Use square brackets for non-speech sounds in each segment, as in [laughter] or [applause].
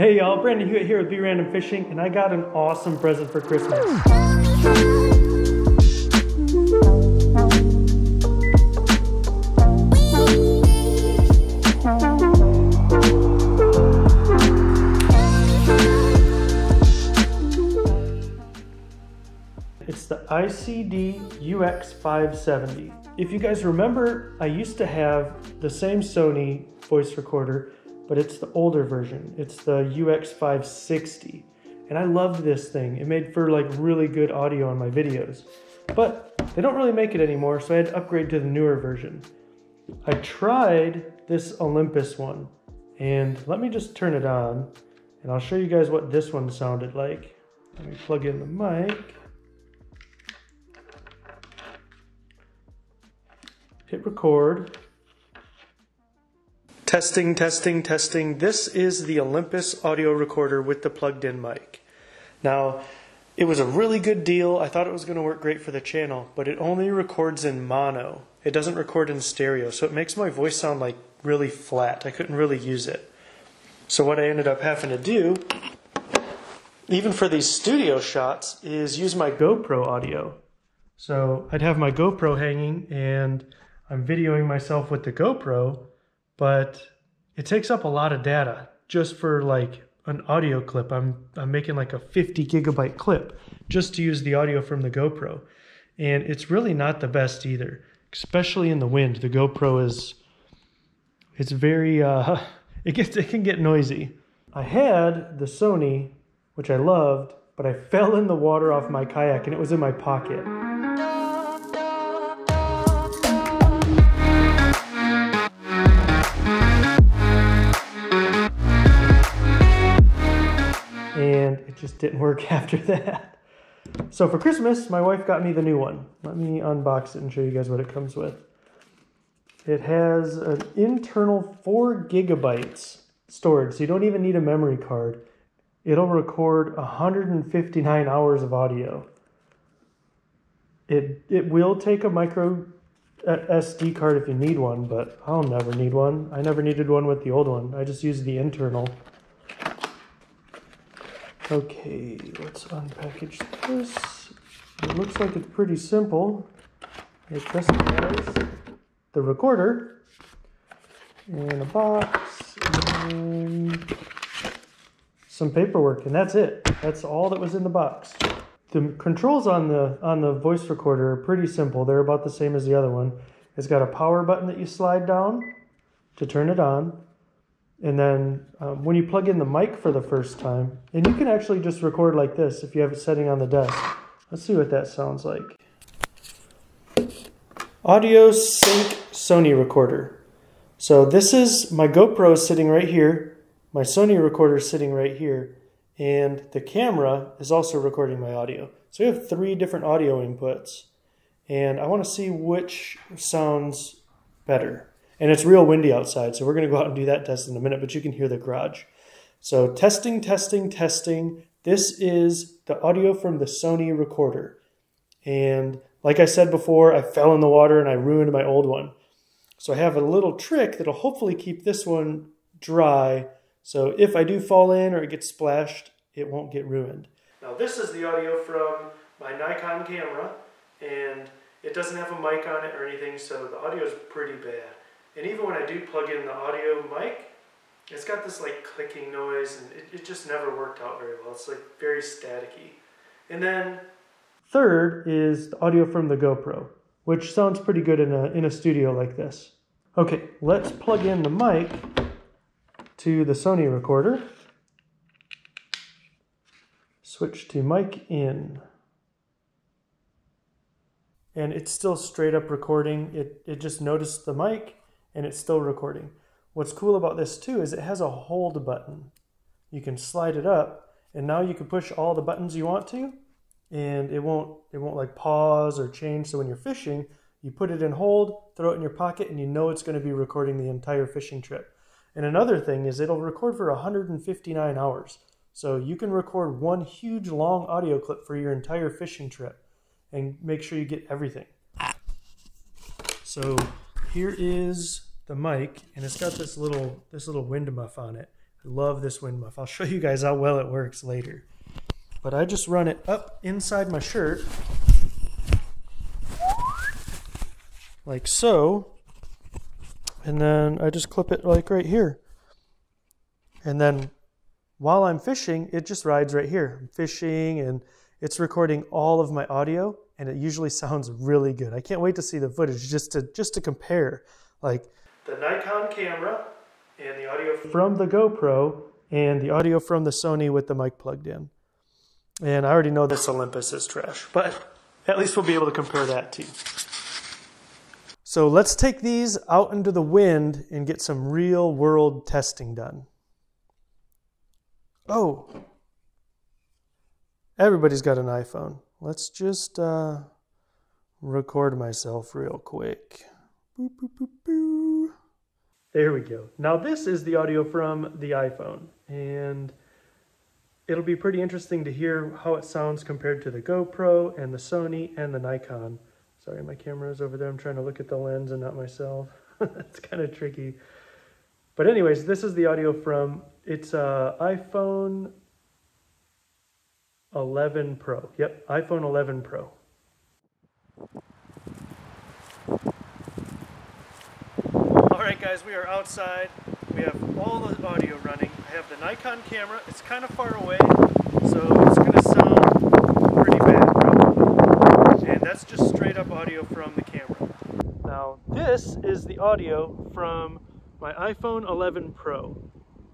Hey y'all, Brandon Hewitt here with BRandom Fishing, and I got an awesome present for Christmas. It's the ICD UX570. If you guys remember, I used to have the same Sony voice recorder, but it's the older version. It's the UX560. And I loved this thing. It made for like really good audio on my videos. But they don't really make it anymore, so I had to upgrade to the newer version. I tried this Olympus one, and let me just turn it on, and I'll show you guys what this one sounded like. Let me plug in the mic. hit record. Testing, testing, testing. This is the Olympus audio recorder with the plugged in mic. Now, it was a really good deal. I thought it was going to work great for the channel, but it only records in mono. It doesn't record in stereo, so it makes my voice sound like really flat. I couldn't really use it. So what I ended up having to do, even for these studio shots, is use my GoPro audio. So I'd have my GoPro hanging and I'm videoing myself with the GoPro, but it takes up a lot of data just for like an audio clip. I'm I'm making like a 50 gigabyte clip just to use the audio from the GoPro. And it's really not the best either, especially in the wind. The GoPro is it's very uh [laughs] it gets it can get noisy. I had the Sony, which I loved, but I fell in the water off my kayak and it was in my pocket. Didn't work [laughs] after that. So for Christmas, my wife got me the new one. Let me unbox it and show you guys what it comes with. It has an internal four gigabytes storage, so you don't even need a memory card. It'll record 159 hours of audio. It, it will take a micro uh, SD card if you need one, but I'll never need one. I never needed one with the old one. I just use the internal. Okay, let's unpackage this. It looks like it's pretty simple. It just has the recorder and a box and some paperwork, and that's it. That's all that was in the box. The controls on the on the voice recorder are pretty simple. They're about the same as the other one. It's got a power button that you slide down to turn it on. And then um, when you plug in the mic for the first time, and you can actually just record like this if you have it setting on the desk. Let's see what that sounds like. Audio Sync Sony Recorder. So this is my GoPro sitting right here, my Sony recorder sitting right here, and the camera is also recording my audio. So we have three different audio inputs, and I want to see which sounds better. And it's real windy outside, so we're going to go out and do that test in a minute, but you can hear the garage. So testing, testing, testing. This is the audio from the Sony recorder. And like I said before, I fell in the water and I ruined my old one. So I have a little trick that'll hopefully keep this one dry. So if I do fall in or it gets splashed, it won't get ruined. Now this is the audio from my Nikon camera and it doesn't have a mic on it or anything, so the audio is pretty bad. And even when I do plug in the audio mic, it's got this like clicking noise and it, it just never worked out very well. It's like very staticky. And then third is the audio from the GoPro, which sounds pretty good in a, in a studio like this. Okay, let's plug in the mic to the Sony recorder. Switch to mic in. And it's still straight up recording. It, it just noticed the mic and it's still recording. What's cool about this too is it has a hold button. You can slide it up and now you can push all the buttons you want to and it won't it won't like pause or change so when you're fishing you put it in hold throw it in your pocket and you know it's going to be recording the entire fishing trip and another thing is it'll record for 159 hours so you can record one huge long audio clip for your entire fishing trip and make sure you get everything so here is the mic and it's got this little this little wind muff on it I love this wind muff. I'll show you guys how well it works later. But I just run it up inside my shirt like so. And then I just clip it like right here. And then while I'm fishing, it just rides right here. I'm fishing and it's recording all of my audio and it usually sounds really good. I can't wait to see the footage just to just to compare like the Nikon camera and the audio from the GoPro and the audio from the Sony with the mic plugged in. And I already know this Olympus is trash, but at least we'll be able to compare that too. So let's take these out into the wind and get some real world testing done. Oh, everybody's got an iPhone. Let's just uh, record myself real quick. Boop, boop, boop, boo. There we go. Now this is the audio from the iPhone and it'll be pretty interesting to hear how it sounds compared to the GoPro and the Sony and the Nikon. Sorry, my camera is over there. I'm trying to look at the lens and not myself. [laughs] it's kind of tricky. But anyways, this is the audio from, it's uh, iPhone 11 Pro. Yep, iPhone 11 Pro. All right, guys, we are outside. We have all the audio running. I have the Nikon camera. It's kind of far away, so it's going to sound pretty bad. And that's just straight up audio from the camera. Now, this is the audio from my iPhone 11 Pro.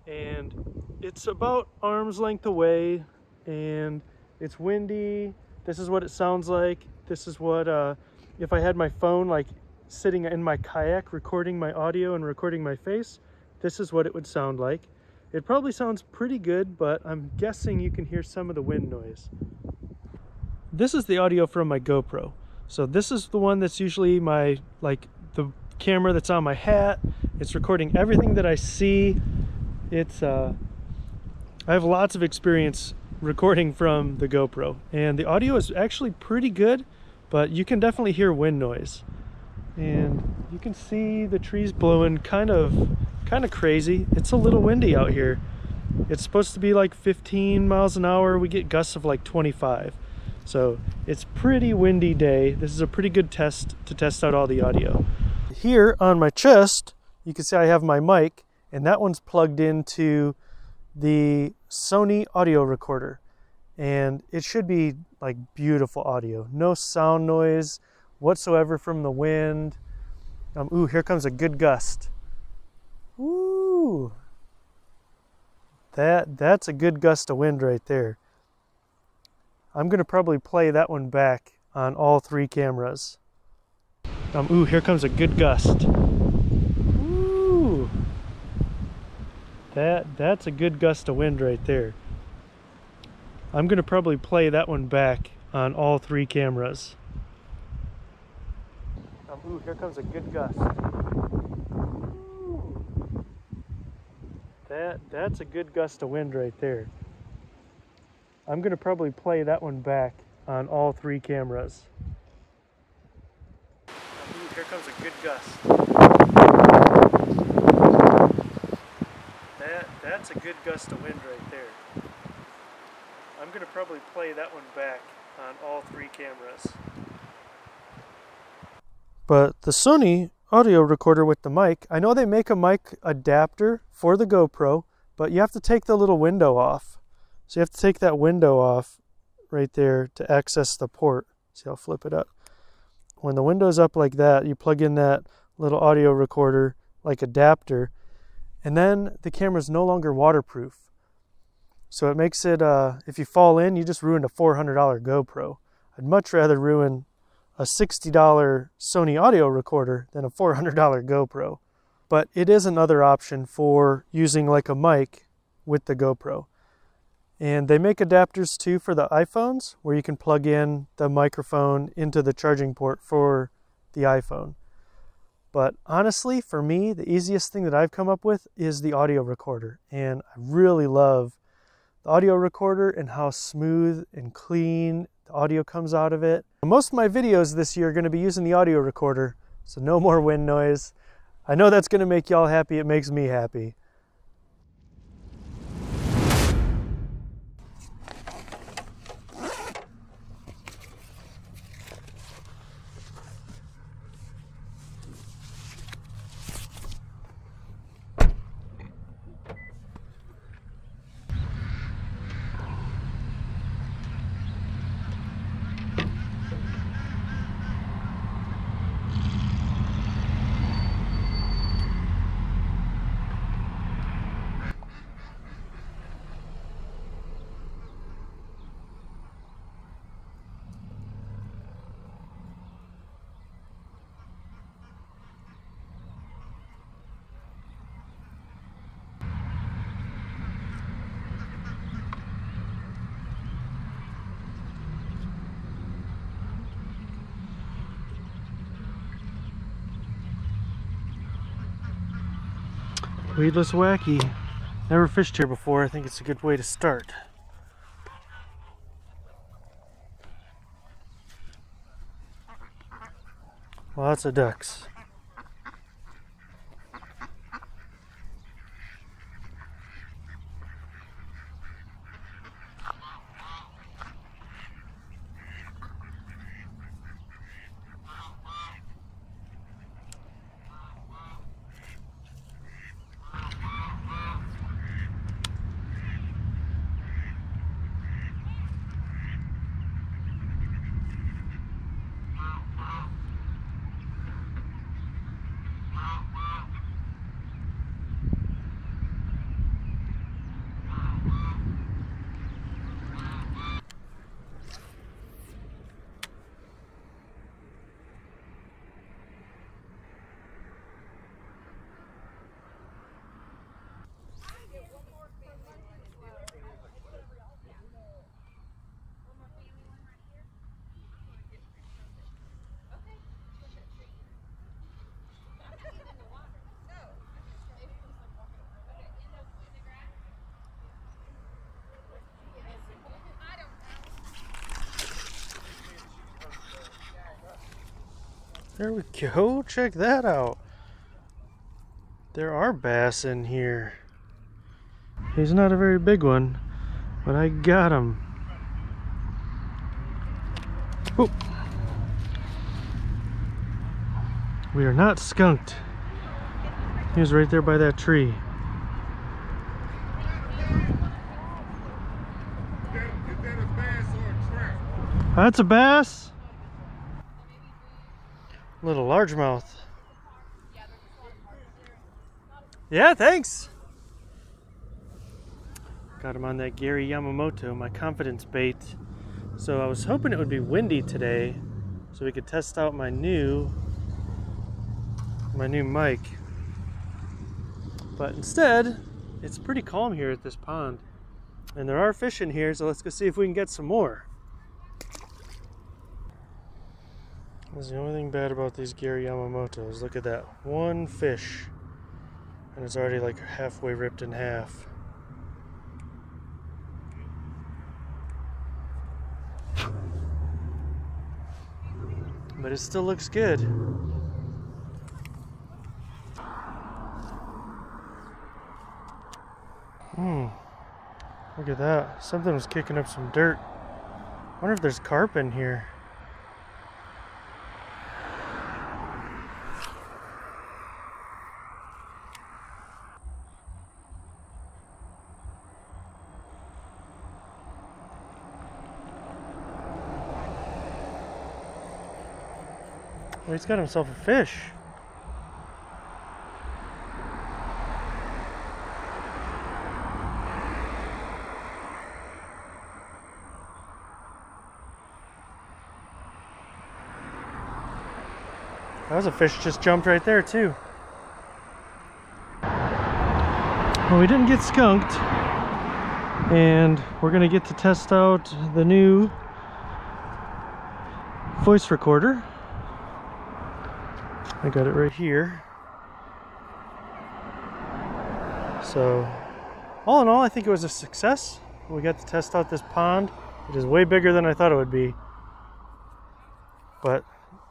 And it's about arm's length away and it's windy. This is what it sounds like. This is what, uh, if I had my phone like sitting in my kayak recording my audio and recording my face, this is what it would sound like. It probably sounds pretty good, but I'm guessing you can hear some of the wind noise. This is the audio from my GoPro. So this is the one that's usually my, like the camera that's on my hat. It's recording everything that I see. It's, uh, I have lots of experience recording from the GoPro and the audio is actually pretty good, but you can definitely hear wind noise. And you can see the trees blowing kind of, kind of crazy. It's a little windy out here. It's supposed to be like 15 miles an hour. We get gusts of like 25. So it's pretty windy day. This is a pretty good test to test out all the audio. Here on my chest, you can see I have my mic and that one's plugged into the Sony audio recorder and it should be like beautiful audio. No sound noise whatsoever from the wind. Um, ooh, here comes a good gust. Ooh, that that's a good gust of wind right there. I'm gonna probably play that one back on all three cameras. Um, ooh, here comes a good gust. That that's a good gust of wind right there. I'm gonna probably play that one back on all three cameras. Um, ooh, here comes a good gust. That that's a good gust of wind right there. I'm gonna probably play that one back on all three cameras. Ooh, here comes a good gust. That, that's a good gust of wind right there. I'm going to probably play that one back on all three cameras. But the Sony audio recorder with the mic, I know they make a mic adapter for the GoPro, but you have to take the little window off. So you have to take that window off right there to access the port. See, I'll flip it up. When the window's up like that, you plug in that little audio recorder like adapter and then the camera is no longer waterproof. So it makes it, uh, if you fall in, you just ruined a $400 GoPro. I'd much rather ruin a $60 Sony audio recorder than a $400 GoPro. But it is another option for using like a mic with the GoPro. And they make adapters too for the iPhones where you can plug in the microphone into the charging port for the iPhone. But honestly, for me, the easiest thing that I've come up with is the audio recorder. And I really love the audio recorder and how smooth and clean the audio comes out of it. Most of my videos this year are going to be using the audio recorder, so no more wind noise. I know that's going to make y'all happy. It makes me happy. Weedless Wacky. Never fished here before. I think it's a good way to start. Lots of ducks. There we go. Check that out. There are bass in here. He's not a very big one, but I got him. Oop. We are not skunked. He was right there by that tree. That's a bass. Little largemouth. Yeah, thanks. Got him on that Gary Yamamoto, my confidence bait. So I was hoping it would be windy today so we could test out my new my new mic. But instead, it's pretty calm here at this pond. And there are fish in here, so let's go see if we can get some more. That's the only thing bad about these Gary Yamamotos. Look at that. One fish. And it's already like halfway ripped in half. But it still looks good. Hmm. Look at that. Something was kicking up some dirt. I wonder if there's carp in here. Well, he's got himself a fish. That was a fish just jumped right there too. Well, we didn't get skunked. And we're gonna get to test out the new voice recorder. I got it right here. So, all in all, I think it was a success. We got to test out this pond. It is way bigger than I thought it would be. But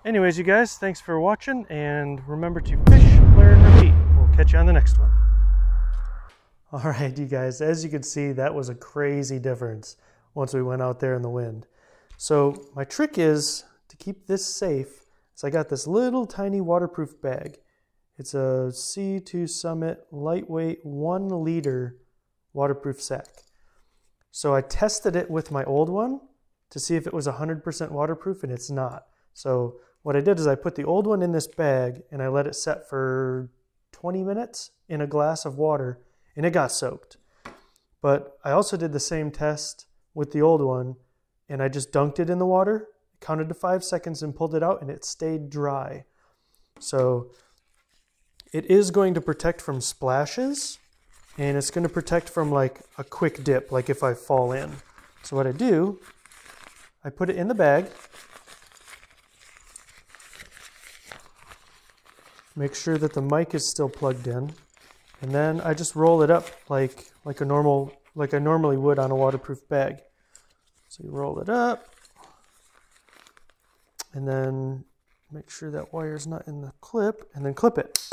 anyways, you guys, thanks for watching and remember to fish, learn, repeat. We'll catch you on the next one. [laughs] All right, you guys, as you can see, that was a crazy difference once we went out there in the wind. So my trick is to keep this safe so I got this little tiny waterproof bag. It's a Sea to Summit lightweight one liter waterproof sack. So I tested it with my old one to see if it was 100% waterproof and it's not. So what I did is I put the old one in this bag and I let it set for 20 minutes in a glass of water and it got soaked. But I also did the same test with the old one and I just dunked it in the water counted to five seconds and pulled it out and it stayed dry. So it is going to protect from splashes and it's going to protect from like a quick dip, like if I fall in. So what I do, I put it in the bag, make sure that the mic is still plugged in, And then I just roll it up like like a normal like I normally would on a waterproof bag. So you roll it up and then make sure that wire's not in the clip and then clip it.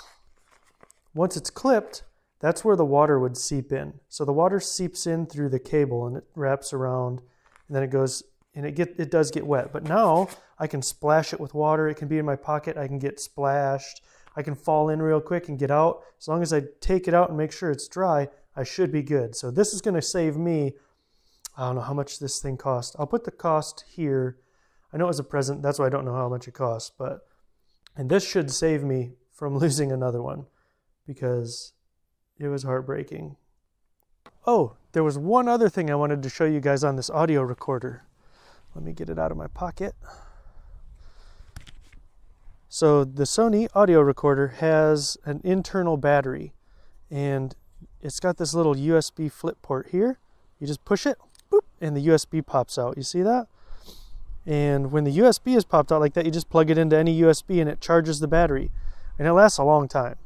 Once it's clipped, that's where the water would seep in. So the water seeps in through the cable and it wraps around and then it goes and it get it does get wet. But now I can splash it with water. It can be in my pocket. I can get splashed. I can fall in real quick and get out. As long as I take it out and make sure it's dry, I should be good. So this is going to save me I don't know how much this thing cost. I'll put the cost here. I know it was a present. That's why I don't know how much it costs, but and this should save me from [laughs] losing another one because it was heartbreaking. Oh, there was one other thing I wanted to show you guys on this audio recorder. Let me get it out of my pocket. So the Sony audio recorder has an internal battery and it's got this little USB flip port here. You just push it, boop, and the USB pops out. You see that? And when the USB is popped out like that, you just plug it into any USB and it charges the battery. And it lasts a long time.